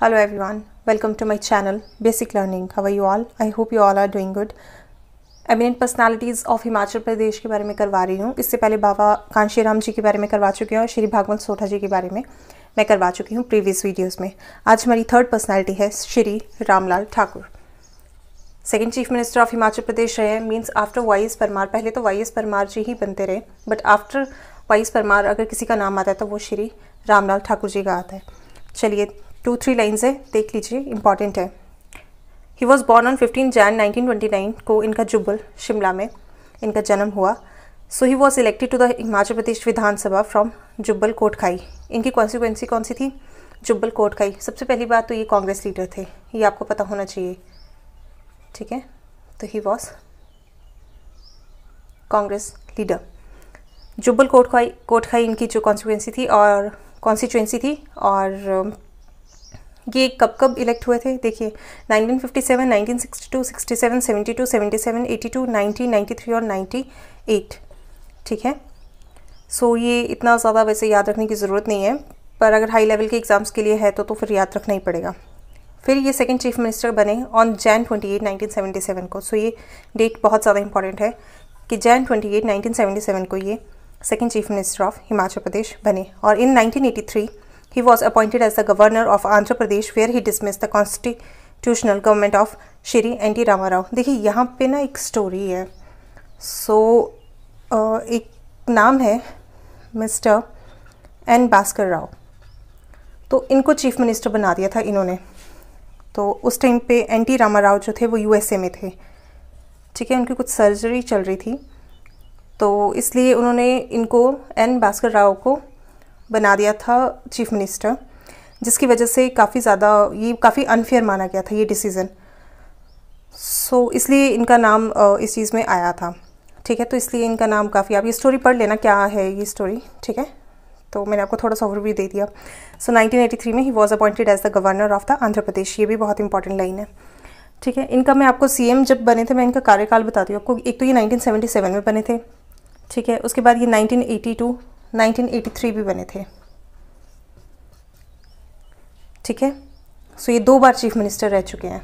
Hello everyone, welcome to my channel Basic Learning. How are you all? I hope you all are doing good. Eminent personalities of Himachal Pradesh के बारे में करवा रही हूँ इससे पहले बाबा कांशीराम जी के बारे में करवा चुकी हूँ और श्री भागवत सोठा जी के बारे में मैं करवा चुकी हूँ प्रीवियस वीडियोस में आज हमारी थर्ड पर्सनालिटी है Shri Ramlal Thakur second chief minister of Himachal Pradesh रहे means after Y S Parmar पहले तो वाई एस परमार जी ही बनते रहे but after Y S Parmar अगर किसी का नाम आता है तो वो श्री रामलाल ठाकुर जी का आता है चलिए टू थ्री लाइन्स है, देख लीजिए इंपॉर्टेंट है। He was born on fifteen Jan 1929 को इनका जुब्बल शिमला में इनका जन्म हुआ। So he was elected to the Himachal Pradesh Vidhan Sabha from Jubbal Kotkhai. इनकी कॉन्सिक्वेंसी कौन सी थी? जुब्बल कोटखाई। सबसे पहली बात तो ये कांग्रेस लीडर थे, ये आपको पता होना चाहिए। ठीक है? तो he was Congress leader Jubbal Kotkhai Kotkhai इनकी जो कॉन्सिक्वेंसी थी और कॉन्स्टिट्यूंसी थी और ये कब कब इलेक्ट हुए थे? देखिए 1957, 1962, 67, 72, 77, 82, 90, 93 और 98 ठीक है? सो so, ये इतना ज़्यादा वैसे याद रखने की ज़रूरत नहीं है पर अगर हाई लेवल के एग्ज़ाम्स के लिए है तो तो फिर याद रखना ही पड़ेगा। फिर ये सेकंड चीफ मिनिस्टर बने ऑन जैन 28 1977 को। सो so, ये डेट बहुत ज़्यादा इंपॉर्टेंट है कि जैन 28 1977 को ये second chief minister of Himachal Pradesh बने। और in 1983 He was appointed as the governor of Andhra Pradesh where he dismissed the constitutional government of Shri N T Rama Rao देखिए यहाँ पे ना एक स्टोरी है। सो so, uh, एक नाम है मिस्टर एन भास्कर राव तो इनको चीफ मिनिस्टर बना दिया था इन्होंने। तो उस टाइम पे एन टी रामा राव जो थे वो यूएसए में थे। ठीक है उनकी कुछ सर्जरी चल रही थी। तो इसलिए उन्होंने इनको एन भास्कर राव को बना दिया था चीफ मिनिस्टर जिसकी वजह से काफ़ी ज़्यादा ये काफ़ी अनफेयर माना गया था ये डिसीज़न सो so, इसलिए इनका नाम इस चीज़ में आया था। ठीक है तो इसलिए इनका नाम काफ़ी आप ये स्टोरी पढ़ लेना क्या है ये स्टोरी ठीक है? तो मैंने आपको थोड़ा सा ओवरव्यू दे दिया। सो so, 1983 में he was appointed as the governor of the Andhra Pradesh ये भी बहुत इंपॉर्टेंट लाइन है। ठीक है इनका मैं आपको सीएम जब बने थे मैं इनका कार्यकाल बताती हूँ आपको। एक तो ये 1977 में बने थे ठीक है? उसके बाद ये 1982 1983 भी बने थे। ठीक है? सो ये दो बार चीफ मिनिस्टर रह चुके हैं।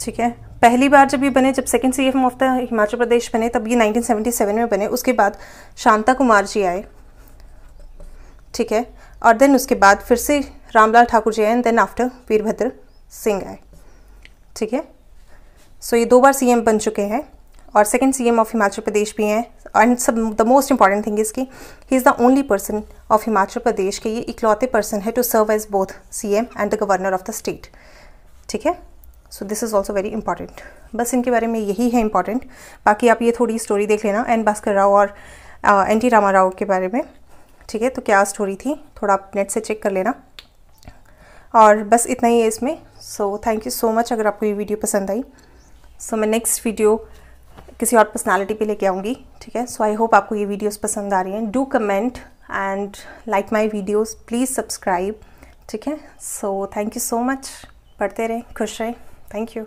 ठीक है? पहली बार जब ये बने, जब second CM of the Himachal Pradesh बने, तब ये 1977 में बने। उसके बाद शांता कुमार जी आए। ठीक है? और देन उसके बाद फिर से रामलाल ठाकुर जी आए and then after Virbhadra Singh आए। ठीक है? सो ये दो बार सीएम बन चुके हैं। और second CM of Himachal Pradesh भी हैं। एंड सब the most important thing is की he is the only person of Himachal Pradesh के ये इकलौते पर्सन है to serve as both CM and the governor of the state ठीक है? So this is also very important बस इनके बारे में यही है इंपॉर्टेंट बाकी आप ये थोड़ी स्टोरी देख लेना एन भास्कर राव और एन टी रामा राव के बारे में। ठीक है? तो क्या स्टोरी थी? थोड़ा आप नेट से चेक कर लेना। और बस इतना ही है इसमें। So thank you so much अगर आपको ये वीडियो पसंद आई। सो मैं नेक्स्ट वीडियो किसी और पर्सनालिटी पे लेके आऊँगी, ठीक है? सो आई होप आपको ये वीडियोस पसंद आ रही हैं। Do comment and like my videos please subscribe ठीक है? So thank you so much पढ़ते रहें, खुश रहें. Thank you